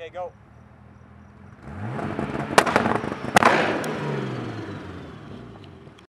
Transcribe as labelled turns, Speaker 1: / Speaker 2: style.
Speaker 1: Okay, go.